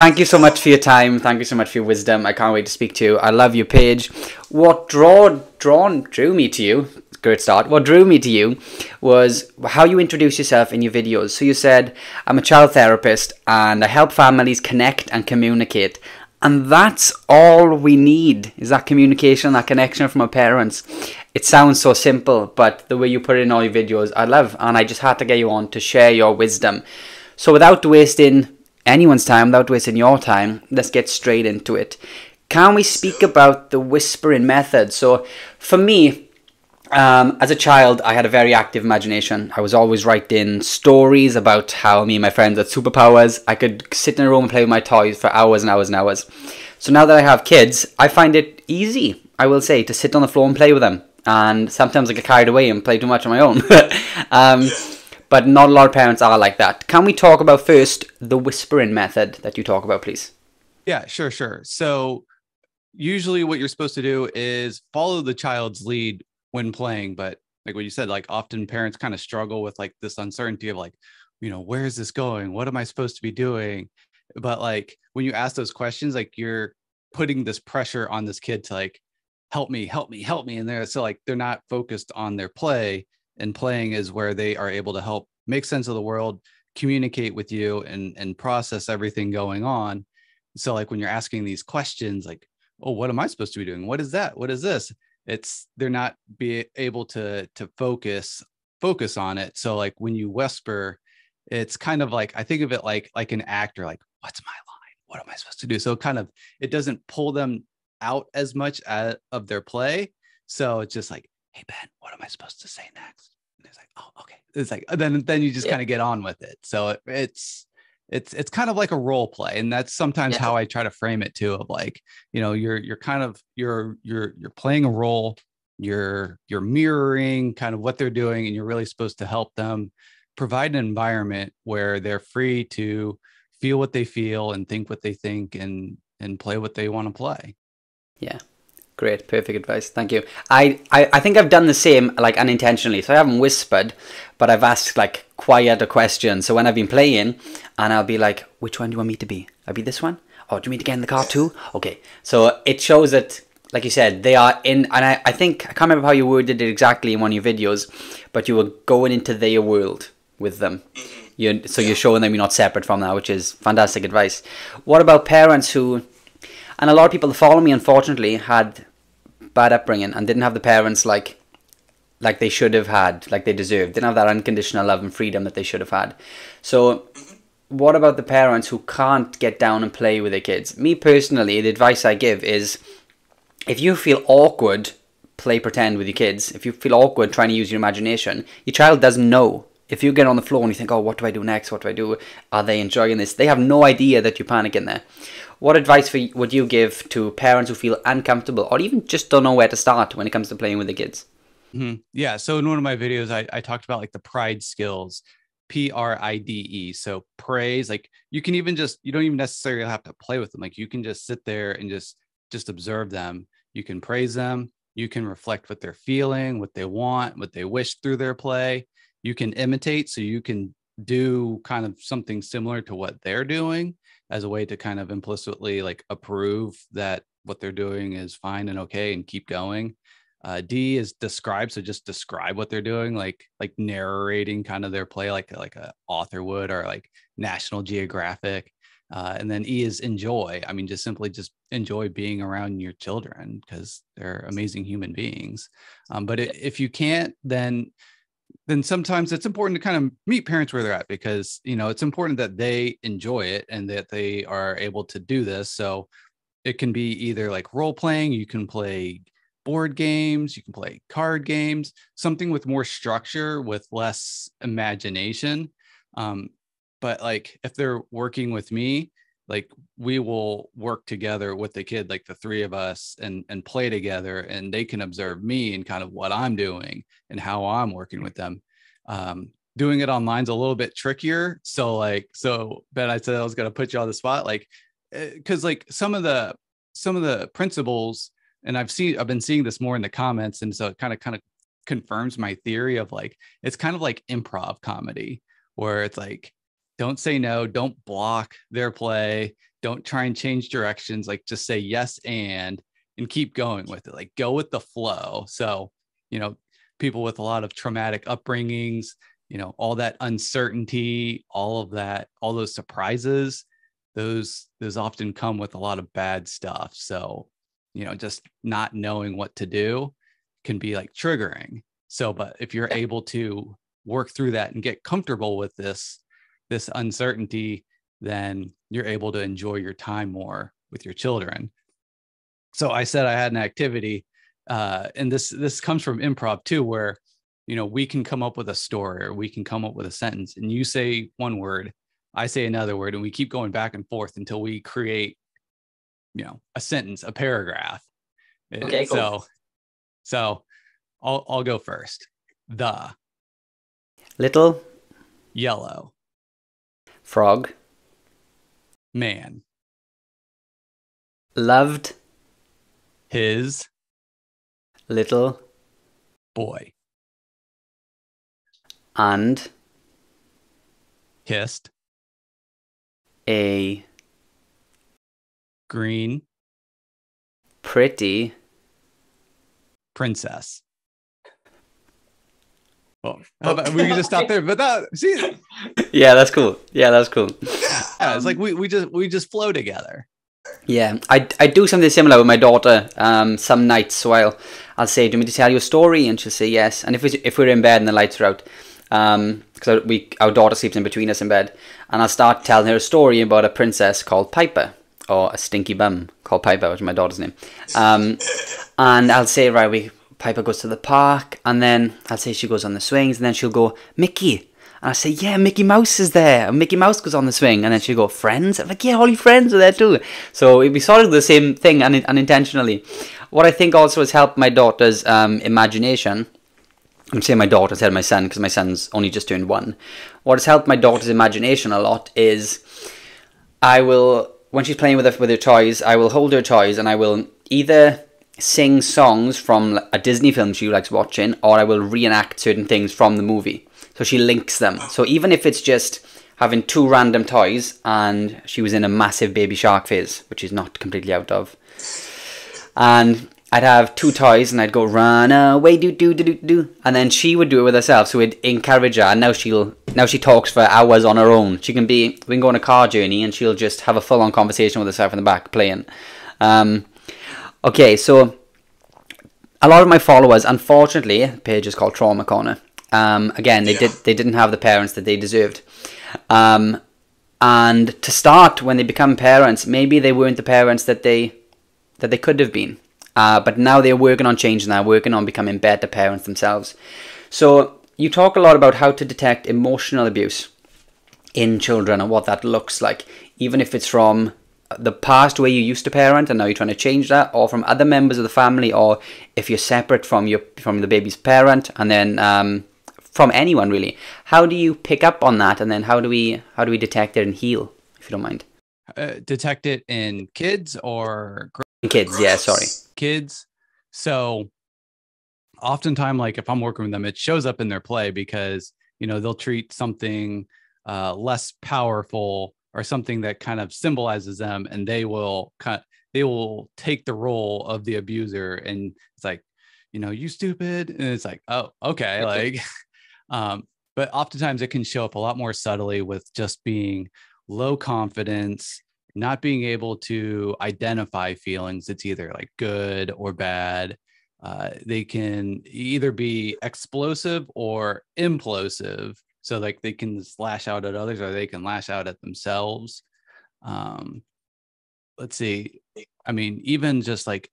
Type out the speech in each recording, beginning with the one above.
Thank you so much for your time. Thank you so much for your wisdom. I can't wait to speak to you. I love your page. What draw drawn drew me to you? Great start. What drew me to you was how you introduce yourself in your videos. So you said, "I'm a child therapist and I help families connect and communicate." And that's all we need is that communication, that connection from our parents. It sounds so simple, but the way you put it in all your videos, I love. And I just had to get you on to share your wisdom. So without wasting anyone's time, without wasting your time, let's get straight into it. Can we speak about the whispering method? So for me, um, as a child, I had a very active imagination. I was always writing stories about how me and my friends had superpowers. I could sit in a room and play with my toys for hours and hours and hours. So now that I have kids, I find it easy, I will say, to sit on the floor and play with them. And sometimes I get carried away and play too much on my own. um, but not a lot of parents are like that. Can we talk about first the whispering method that you talk about, please? Yeah, sure, sure. So usually what you're supposed to do is follow the child's lead when playing but like what you said like often parents kind of struggle with like this uncertainty of like you know where is this going what am i supposed to be doing but like when you ask those questions like you're putting this pressure on this kid to like help me help me help me and they're so like they're not focused on their play and playing is where they are able to help make sense of the world communicate with you and and process everything going on. So like when you're asking these questions like oh what am i supposed to be doing? What is that? What is this? It's they're not be able to to focus focus on it. So like when you whisper it's kind of like i think of it like like an actor like what's my line? What am i supposed to do? So kind of it doesn't pull them out as much as, of their play. So it's just like hey ben what am i supposed to say next? And it's like oh okay. It's like then then you just yeah. kind of get on with it. So it, it's it's it's kind of like a role play and that's sometimes yeah. how i try to frame it too of like you know you're you're kind of you're you're you're playing a role you're you're mirroring kind of what they're doing and you're really supposed to help them provide an environment where they're free to feel what they feel and think what they think and and play what they want to play. Yeah Great, perfect advice. Thank you. I, I, I think I've done the same, like unintentionally. So I haven't whispered, but I've asked like quieter questions. So when I've been playing, and I'll be like, "Which one do you want me to be? I'll be this one. Oh, do you mean to get in the car too? Okay." So it shows that, like you said, they are in, and I, I think I can't remember how you worded it exactly in one of your videos, but you were going into their world with them. Mm-hmm. You, so you're showing them you're not separate from that, which is fantastic advice. What about parents who, and a lot of people that follow me, unfortunately, had bad upbringing and didn't have the parents like like they should have had, like they deserved. Didn't have that unconditional love and freedom that they should have had. So what about the parents who can't get down and play with their kids? Me personally, the advice I give is if you feel awkward, play pretend with your kids. If you feel awkward trying to use your imagination, your child doesn't know. If you get on the floor and you think, oh, what do I do next? What do I do? Are they enjoying this? They have no idea that you're panicking there. What advice for, would you give to parents who feel uncomfortable or even just don't know where to start when it comes to playing with the kids? Mm-hmm. Yeah. So in one of my videos, I, I talked about like the pride skills, P R I D E. So praise, like you can even just, you don't even necessarily have to play with them. Like you can just sit there and just, just observe them. You can praise them. You can reflect what they're feeling, what they want, what they wish through their play. You can imitate. So you can do kind of something similar to what they're doing as a way to kind of implicitly like approve that what they're doing is fine and okay and keep going. Uh, d is describe so just describe what they're doing like like narrating kind of their play like like a author would or like national geographic. Uh, and then e is enjoy. I mean just simply just enjoy being around your children because they're amazing human beings. Um, but it, if you can't then then sometimes it's important to kind of meet parents where they're at because you know it's important that they enjoy it and that they are able to do this. So it can be either like role playing you can play board games you can play card games something with more structure with less imagination. Um, but like if they're working with me like we will work together with the kid like the three of us and and play together and they can observe me and kind of what i'm doing and how i'm working with them. Um, doing it online is a little bit trickier so like so ben i said i was going to put you on the spot like because eh, like some of the some of the principles and i've seen i've been seeing this more in the comments and so it kind of kind of confirms my theory of like it's kind of like improv comedy where it's like don't say no don't block their play don't try and change directions like just say yes and and keep going with it like go with the flow. So you know people with a lot of traumatic upbringings you know all that uncertainty all of that all those surprises those those often come with a lot of bad stuff. So you know just not knowing what to do can be like triggering. So but if you're able to work through that and get comfortable with this this uncertainty then you're able to enjoy your time more with your children. So i said i had an activity uh, and this this comes from improv too where you know we can come up with a story or we can come up with a sentence and you say one word i say another word and we keep going back and forth until we create you know a sentence a paragraph. Okay so cool. so i'll i'll go first. The little? yellow frog. Man. Loved. His. Little. Boy. And. Kissed. A. Green. Pretty. Princess. Well, how about we can just stop there? But that see, yeah, that's cool. Yeah, that's cool. Yeah, it's like we, we just we just flow together. Yeah, I, I do something similar with my daughter. Um, some nights, so I'll I'll say, "Do you want me to tell you a story?" And she'll say yes. And if we if we're in bed and the lights are out, because um, we our daughter sleeps in between us in bed, and I'll start telling her a story about a princess called Piper or a stinky bum called Piper, which is my daughter's name. Um, and I'll say, right, we Piper goes to the park, and then I'll say she goes on the swings, and then she'll go, Mickey. And I say, yeah, Mickey Mouse is there. And Mickey Mouse goes on the swing. And then she'll go, friends? I'm like, yeah, all your friends are there too. So we sort of the same thing un- unintentionally. What I think also has helped my daughter's um, imagination I'm saying my daughter instead of my son because my son's only just turned one. What has helped my daughter's imagination a lot is I will, when she's playing with her, with her toys, I will hold her toys and I will either sing songs from a Disney film she likes watching or I will reenact certain things from the movie. So she links them. So even if it's just having two random toys and she was in a massive baby shark phase, which is not completely out of. And I'd have two toys and I'd go run away do do do do do and then she would do it with herself so we'd encourage her and now she'll now she talks for hours on her own she can be we can go on a car journey and she'll just have a full on conversation with herself in the back playing um, okay so a lot of my followers unfortunately page is called trauma corner um, again they yeah. did they didn't have the parents that they deserved um, and to start when they become parents maybe they weren't the parents that they that they could have been uh, but now they're working on changing that, working on becoming better parents themselves. So you talk a lot about how to detect emotional abuse in children and what that looks like, even if it's from the past way you used to parent and now you're trying to change that, or from other members of the family, or if you're separate from your from the baby's parent, and then um, from anyone really. How do you pick up on that, and then how do we how do we detect it and heal, if you don't mind? Uh, detect it in kids or kids? Yeah, sorry kids. So oftentimes, like if I'm working with them, it shows up in their play because, you know, they'll treat something uh, less powerful or something that kind of symbolizes them and they will cut they will take the role of the abuser and it's like you know you stupid and it's like oh okay like um but oftentimes it can show up a lot more subtly with just being low confidence not being able to identify feelings it's either like good or bad. Uh, they can either be explosive or implosive so like they can lash out at others or they can lash out at themselves. Um, let's see. I mean even just like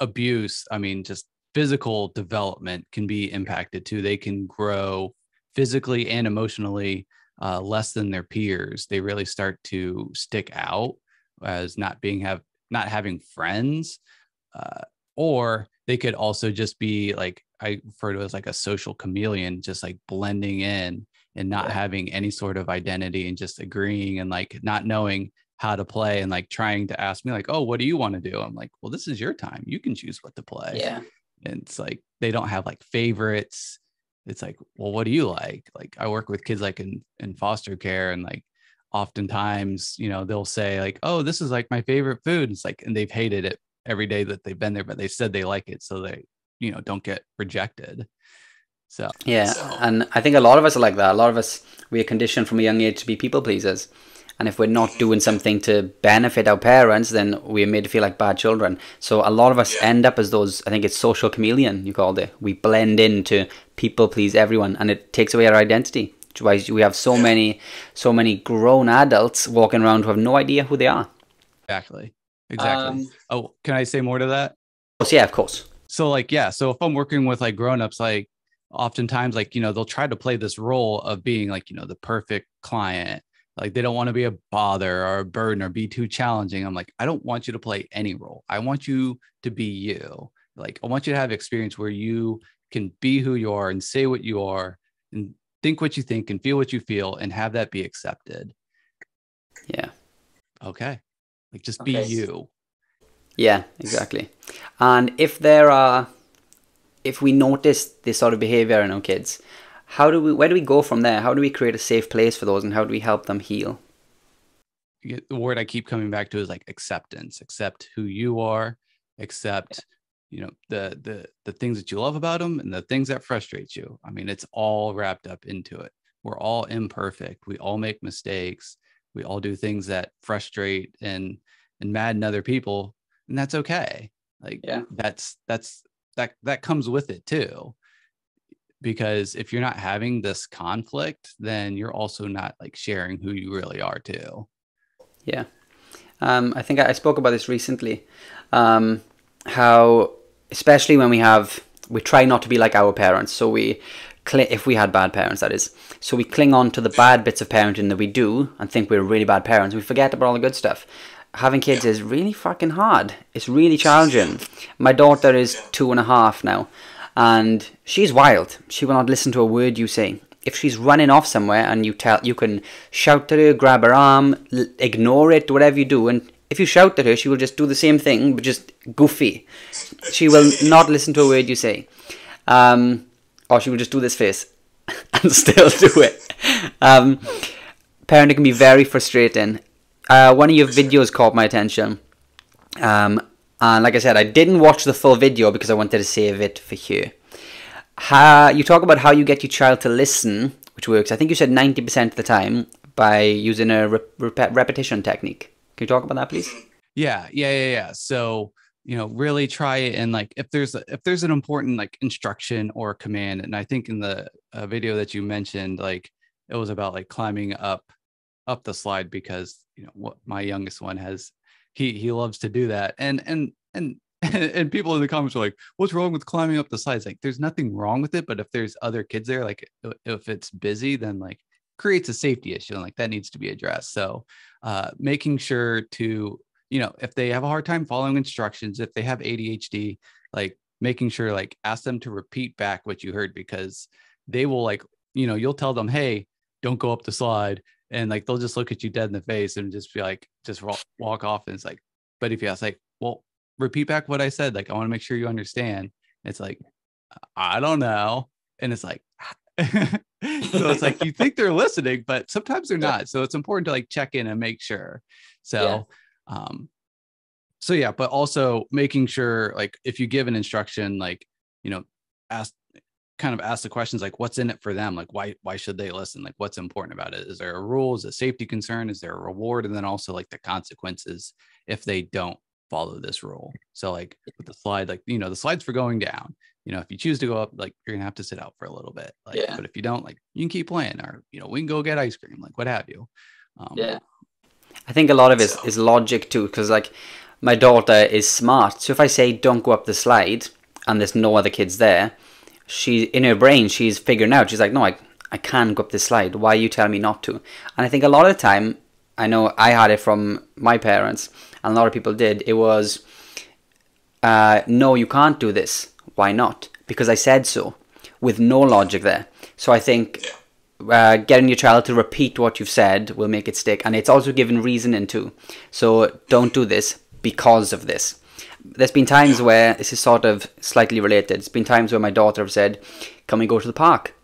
abuse i mean just physical development can be impacted too. They can grow physically and emotionally uh, less than their peers, they really start to stick out as not being have not having friends, uh, or they could also just be like I refer to as like a social chameleon, just like blending in and not having any sort of identity and just agreeing and like not knowing how to play and like trying to ask me like, oh, what do you want to do? I'm like, well, this is your time. You can choose what to play. Yeah. And it's like they don't have like favorites it's like well what do you like like i work with kids like in in foster care and like oftentimes, you know, they'll say like, "Oh, this is like my favorite food." It's like, and they've hated it every day that they've been there, but they said they like it, so they, you know, don't get rejected. So yeah, so. and I think a lot of us are like that. A lot of us we are conditioned from a young age to be people pleasers. And if we're not doing something to benefit our parents, then we're made to feel like bad children. So a lot of us end up as those, I think it's social chameleon, you called it. We blend into people please everyone and it takes away our identity. Which is why we have so many, so many grown adults walking around who have no idea who they are. Exactly. Exactly. Um, oh, can I say more to that? Course, yeah, of course. So like, yeah. So if I'm working with like grown-ups, like oftentimes like, you know, they'll try to play this role of being like, you know, the perfect client. Like they don't want to be a bother or a burden or be too challenging. I'm like i don't want you to play any role. I want you to be you. Like i want you to have experience where you can be who you are and say what you are and think what you think and feel what you feel and have that be accepted. Yeah. Okay. Like just be you. Yeah exactly. And if there are if we notice this sort of behavior in our kids how do we where do we go from there? How do we create a safe place for those and how do we help them heal? The word i keep coming back to is like acceptance. Accept who you are. Accept you know the the the things that you love about them and the things that frustrate you. I mean it's all wrapped up into it. We're all imperfect. We all make mistakes. We all do things that frustrate and and madden other people and that's okay. Like yeah. that's that's that that comes with it too. Because if you're not having this conflict then you're also not like sharing who you really are too. Yeah. Um, i think I, spoke about this recently. Um, how especially when we have we try not to be like our parents. So we if we had bad parents that is. So we cling on to the bad bits of parenting that we do and think we're really bad parents. We forget about all the good stuff having kids is really fucking hard it's really challenging my daughter is two and a half now and she's wild. She will not listen to a word you say. If she's running off somewhere and you tell, you can shout at her, grab her arm, ignore it, whatever you do, and if you shout at her, she will just do the same thing, but just goofy. She will not listen to a word you say, um, or she will just do this face and still do it. Um, parenting can be very frustrating. Uh, one of your videos caught my attention. Um, and like I said, I didn't watch the full video because I wanted to save it for here. How, you talk about how you get your child to listen, which works. I think you said 90% of the time by using a rep repetition technique. Can you talk about that, please? Yeah, yeah, yeah, yeah. So you know, really try it and like if there's a, if there's an important like instruction or command, and I think in the uh, video that you mentioned, like it was about like climbing up up the slide because you know what my youngest one has he he loves to do that. And and and and people in the comments are like what's wrong with climbing up the slides? Like there's nothing wrong with it but if there's other kids there like if it's busy then like creates a safety issue and like that needs to be addressed. So uh making sure to you know if they have a hard time following instructions if they have adhd like making sure like ask them to repeat back what you heard because they will like you know you'll tell them hey don't go up the slide and like they'll just look at you dead in the face and just be like just walk off and it's like but if you ask like well repeat back what i said like i want to make sure you understand it's like i don't know and it's like so it's like you think they're listening but sometimes they're not so it's important to like check in and make sure so yeah. um so yeah but also making sure like if you give an instruction like you know ask kind of ask the questions like what's in it for them? Like why why should they listen? Like what's important about it? Is there a rule? Is a safety concern? Is there a reward? And then also like the consequences if they don't follow this rule. So like with the slide like you know the slides for going down you know if you choose to go up like you're gonna have to sit out for a little bit like yeah. but if you don't like you can keep playing or you know we can go get ice cream like what have you. Um, yeah. I think a lot of it so. is logic too because like my daughter is smart so if i say don't go up the slide and there's no other kids there she in her brain she's figuring out she's like no I, I can go up this slide. Why you tell me not to? And I think a lot of the time I know I had it from my parents and a lot of people did. It was uh, no you can't do this. Why not? Because I said so with no logic there. So I think uh, getting your child to repeat what you've said will make it stick and it's also given reasoning too. So don't do this because of this there's been times where this is sort of slightly related. It's been times where my daughter have said, "Can we go to the park?"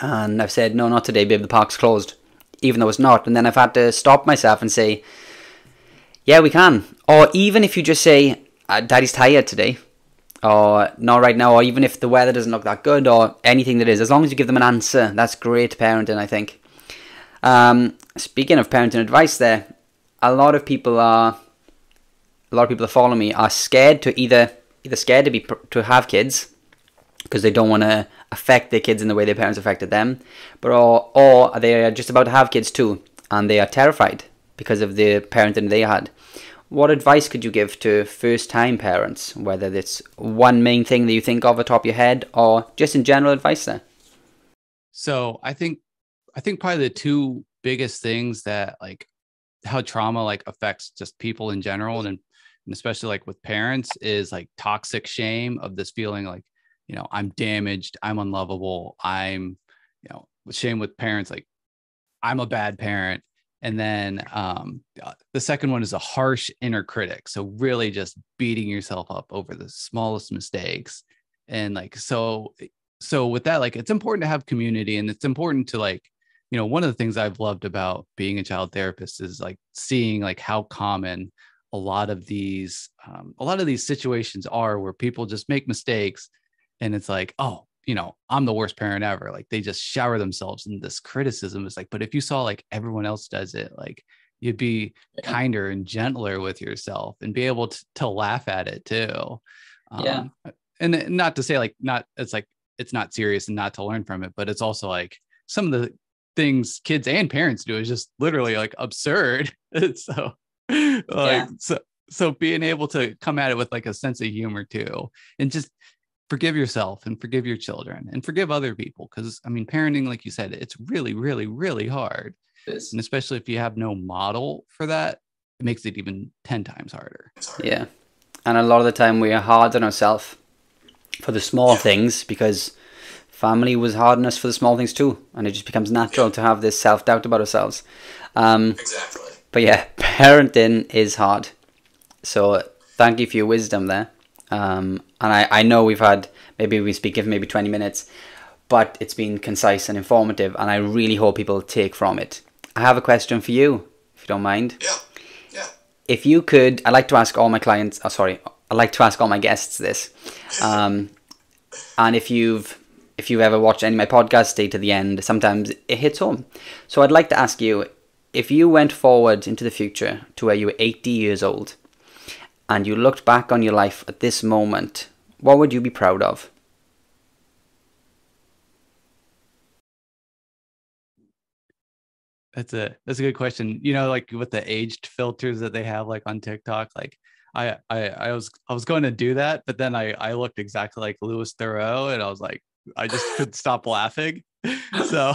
And I've said, "No, not today, babe. The park's closed." even though it's not. And then I've had to stop myself and say, yeah, we can. Or even if you just say, uh, Daddy's tired today, or not right now, or even if the weather doesn't look that good, or anything that is, as long as you give them an answer, that's great parenting, I think. Um, speaking of parenting advice, there, a lot of people are, a lot of people that follow me are scared to either either scared to be to have kids because they don't want to affect their kids in the way their parents affected them, but or or they are just about to have kids too, and they are terrified because of the parenting they had. What advice could you give to first-time parents, whether it's one main thing that you think of atop your head, or just in general advice there? So I think I think probably the two biggest things that like how trauma like affects just people in general and, and especially like with parents is like toxic shame of this feeling like you know i'm damaged i'm unlovable i'm you know shame with parents like i'm a bad parent and then um, uh, the second one is a harsh inner critic so really just beating yourself up over the smallest mistakes and like so so with that like it's important to have community and it's important to like you know one of the things i've loved about being a child therapist is like seeing like how common a lot of these um, a lot of these situations are where people just make mistakes and it's like oh you know i'm the worst parent ever. Like they just shower themselves in this criticism. It's like but if you saw like everyone else does it like you'd be kinder and gentler with yourself and be able to, to laugh at it too. Um, yeah and not to say like not it's like it's not serious and not to learn from it but it's also like some of the things kids and parents do is just literally like absurd. So like yeah. so so being able to come at it with like a sense of humor too and just forgive yourself and forgive your children and forgive other people because i mean parenting like you said it's really really really hard. And especially if you have no model for that it makes it even 10 times harder. Yeah. And a lot of the time we are hard on ourselves for the small things because family was hard on us for the small things too and it just becomes natural to have this self-doubt about ourselves. Um, exactly but yeah, parenting is hard. So thank you for your wisdom there. Um, and I, I know we've had maybe we speak of maybe 20 minutes, but it's been concise and informative, and I really hope people take from it. I have a question for you, if you don't mind. Yeah. Yeah. If you could, I like to ask all my clients, oh, sorry, I like to ask all my guests this. Um, and if you've if you've ever watched any of my podcasts, stay to the end. Sometimes it hits home. So I'd like to ask you if you went forward into the future to where you were 80 years old and you looked back on your life at this moment, what would you be proud of? That's a that's a good question. You know, like with the aged filters that they have like on TikTok, like I I I was I was going to do that, but then I I looked exactly like Louis Theroux and I was like I just couldn't stop laughing. So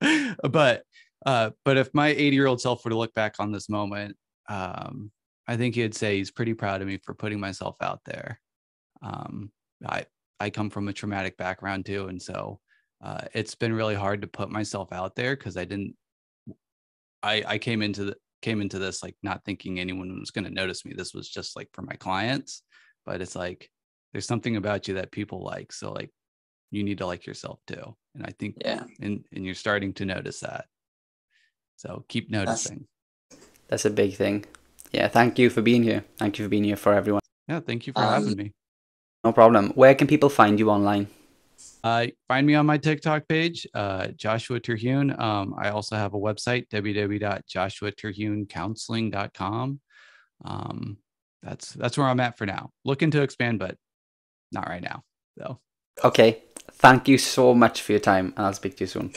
but uh, but if my 80 year old self were to look back on this moment, um, I think he'd say he's pretty proud of me for putting myself out there. Um, I I come from a traumatic background too, and so uh, it's been really hard to put myself out there because I didn't. I I came into the came into this like not thinking anyone was going to notice me. This was just like for my clients, but it's like there's something about you that people like. So like you need to like yourself too, and I think yeah, and and you're starting to notice that. So keep noticing. That's, that's, a big thing. Yeah, thank you for being here. Thank you for being here for everyone. Yeah, thank you for um, having me. No problem. Where can people find you online? Uh, find me on my TikTok page, uh, Joshua Terhune. Um, I also have a website, www.joshuaterhunecounseling.com. Um, that's that's where I'm at for now. Looking to expand, but not right now. So okay. Thank you so much for your time, and I'll speak to you soon.